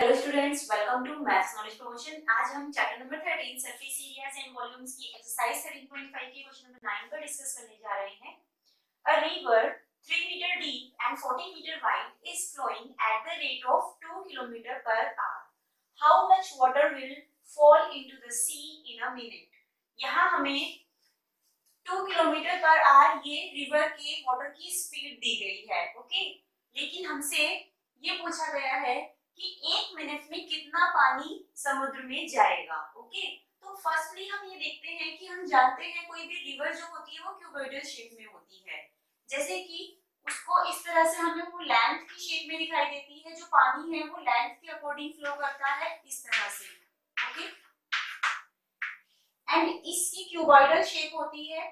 Hello students welcome to maths knowledge promotion आज हम chapter number 13 surface areas and volumes की exercise 13.5 के question number 9 पर discuss करने जा रहे हैं। A river 3 metre deep and 40 metre wide is flowing at the rate of 2 kilometre per hour how much water will fall into the sea in a minute यहाँ हमें 2 kilometre per our ये river के water की speed दी गई है okay okay? लेकिन हमसे ये पूछा गया है कि एक मिनट में कितना पानी समुद्र में जाएगा ओके तो फर्स्टली हम ये देखते हैं कि हम जानते हैं कोई भी रिवर जो होती है वो क्यूबोइडल शेप में होती है। जैसे कि उसको इस तरह से हमें वो लेंथ की शेप में दिखाई देती है, जो पानी है वो लेंथ के अकॉर्डिंग फ्लो करता है इस तरह से ओके एंड इसकी क्यूबोइडल शेप होती है,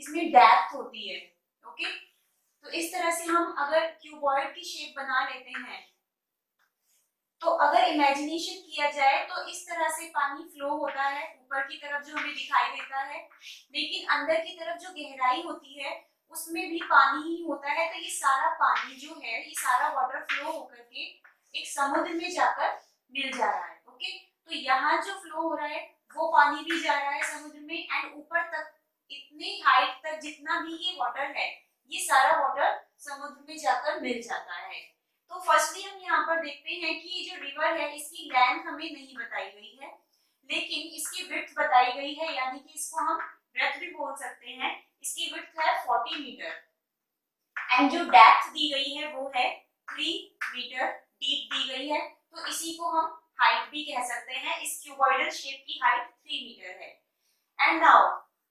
इसमें डेप्थ होती है ओके तो इस तरह से हम अगर क्यूबॉइड की शेप बना लेते हैं तो अगर इमेजिनेशन किया जाए तो इस तरह से पानी फ्लो होता है, ऊपर की तरफ़ जो हमें दिखाई देता है। लेकिन अंदर की तरफ़ जो गहराई होती है, उसमें भी पानी ही होता है। तो ये सारा पानी जो है, ये सारा वाटर फ्लो होकर के एक समुद्र में जाकर मिल जा रहा है ओके तो यहाँ जो फ्लो हो रहा है, वो पानी भी जा रहा है समुद्र में एंड ऊपर तक, इतनी हाइट तक जितना भी ये वाटर है, ये सारा वाटर समुद्र में जाकर मिल जाता है। तो फर्स्टली हम यहाँ पर देखते हैं कि जो रिवर है, इसकी लेंथ हमें नहीं बताई गई है। लेकिन इसकी विड्थ बताई गई है, यानी कि इसको हम ब्रेथ भी बोल सकते हैं। इसकी विड्थ है 40 मीटर एंड जो डेप्थ दी गई है, वो है 3 मीटर डीप दी गई है। तो इसी को हम हाइट भी कह सकते हैं। इस क्यूबॉइडल शेप की हाइट 3 मीटर है। एंड नाउ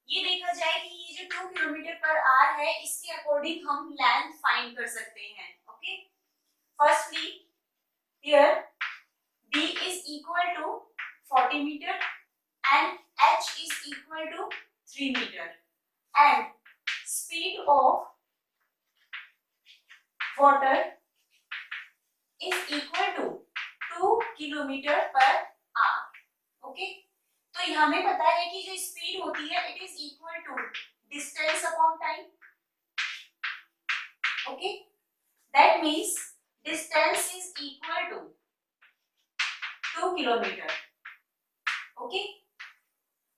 ये देखा जाए कि ये जो 2 किलोमीटर पर आर है, इसके अकॉर्डिंग हम लेंथ फाइंड कर सकते हैं okay okay? Firstly, here D is equal to 40 meter and H is equal to 3 meter and speed of water is equal to 2 kilometer per hour. Okay? तो यहाँ हमें पता है कि जो स्पीड होती है it is equal to distance upon time okay that means distance is equal to 2 kilometre okay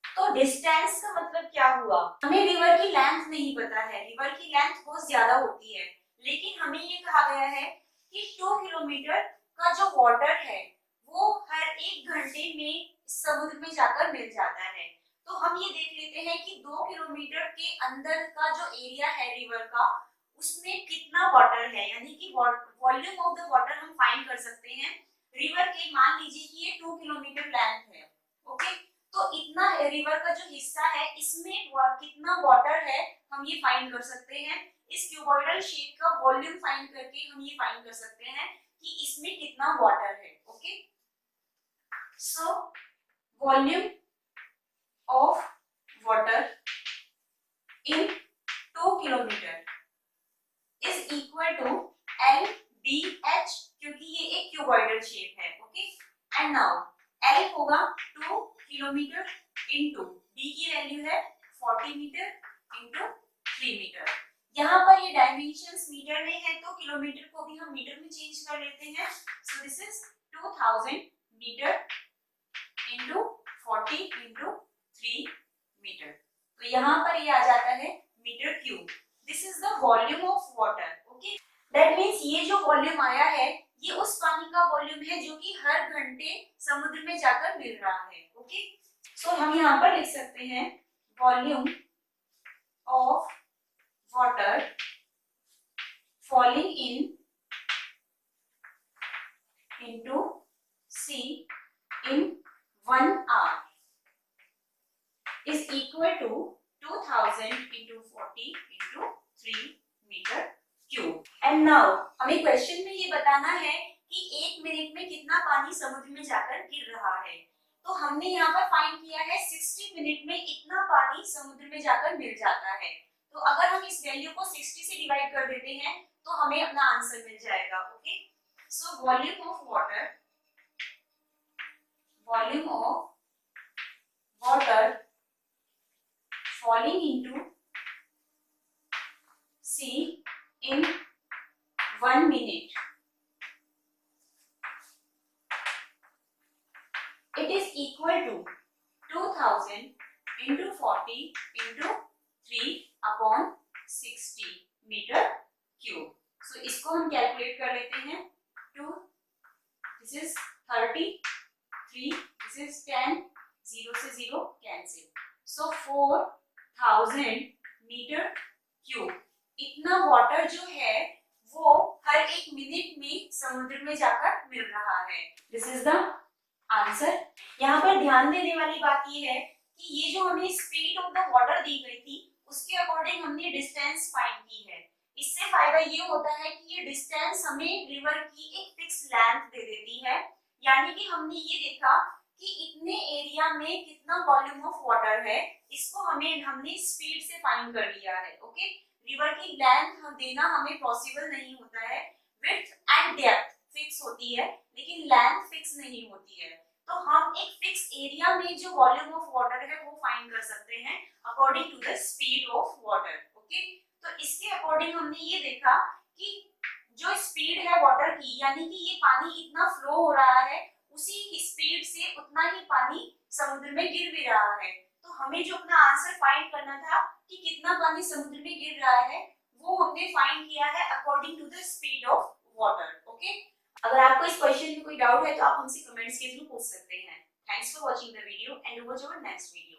तो डिस्टेंस का मतलब क्या हुआ? हमें रिवर की लेंथ नहीं पता है। रिवर की लेंथ बहुत ज़्यादा होती है। लेकिन हमें ये कहा गया है कि 2 किलोमीटर का जो वाटर है, वो हर एक घंटे में समुद्र में जाकर मिल जाता है। तो हम ये देख लेते हैं कि दो किलोमीटर के अंदर का जो एरिया है रिवर का उसमें कितना वाटर है? यानी कि वॉल्यूम ऑफ़ द वाटर हम फाइंड कर सकते हैं। रिवर के, मान लीजिए कि ये टू किलोमीटर लेंथ है ओके तो इतना रिवर का जो हिस्सा है, इसमें कितना वाटर है, हम ये फाइंड कर सकते हैं। इस क्यूबॉइडल शेप का वॉल्यूम फाइंड करके हम ये फाइंड कर सकते हैं कि इसमें कितना वाटर है okay so volume of water in two kilometre is equal to L B H क्योंकि ये एक क्यूबॉइडल शेप है ओके एंड नाउ एल होगा टू किलोमीटर इनटू बी की वैल्यू है 40 मीटर इनटू 3 मीटर यहाँ पर ये डायमेंशंस मीटर में है तो किलोमीटर को भी हम मीटर में चेंज कर लेते हैं। So this is 2000 metre into 40 into 3 metre तो यहाँ पर ये आ जाता है metre cube this is the volume of water that means ये जो वॉल्यूम आया है, ये उस पानी का वॉल्यूम है जो कि हर घंटे समुद्र में जाकर मिल रहा है ओके सो हम यहाँ पर लिख सकते हैं volume of water falling in into C in one hour is equal to 2000 into 40 into 3 metre cube and now हमें क्वेश्चन में ये बताना है कि एक मिनट में कितना पानी समुद्र में जाकर गिर रहा है। तो हमने यहाँ पर फाइंड किया है 60 मिनट में इतना पानी समुद्र में जाकर मिल जाता है। तो अगर हम इस वैल्यू को 60 से डिवाइड कर देते हैं तो हमें अपना आंसर मिल जाएगा okay so volume of water volume of water falling into C in one minute. It is equal to 2000 into 40 into 3 upon 60 metre cube so इसको हम कैलकुलेट कर लेते हैं. Two this is 30 three this is 10 zero से zero cancel so 4000 metre cube इतना water जो है, वो हर एक मिनट में समुद्र में जाकर मिल रहा है। दिस इज़ द आंसर यहाँ पर ध्यान देने वाली बात ये है कि ये जो हमें स्पीड ऑफ़ द वाटर दी गई थी, उसके अकॉर्डिंग हमने डिस्टेंस फाइंड की है। इससे फ़ायदा ये होता है कि ये डिस्टेंस हमें रिवर की एक फिक्स लेंथ दे देती है। यानी कि हमने ये देखा कि इतने एरिया में कितना वॉल्यूम ऑफ़ वाटर है, इसको हमें, हमने स्पीड से फाइंड कर लिया है ओके रिवर की लेंथ देना हमें पॉसिबल नहीं होता है। विड्थ एंड डेप्थ फिक्स होती है, लेकिन लेंथ फिक्स नहीं होती है। तो हम एक फिक्स एरिया में जो वॉल्यूम ऑफ़ वाटर है, वो फाइंड कर सकते हैं according to the speed of water okay तो इसके अकॉर्डिंग हमने ये देखा कि जो स्पीड है वाटर की, यानी कि ये पानी इतना फ्लो हो रहा है, उसी स्पीड से उतना ही पानी समुद्र में गिर भी रहा है। तो हमें जो अपना आंसर फाइंड करना था कि कितना पानी समुद्र में गिर रहा है, वो हमने फाइंड किया है according to the speed of water okay अगर आपको इस क्वेश्चन में कोई डाउट है तो आप हमसे कमेंट्स के थ्रू पूछ सकते हैं। Thanks for watching the video and watch our next video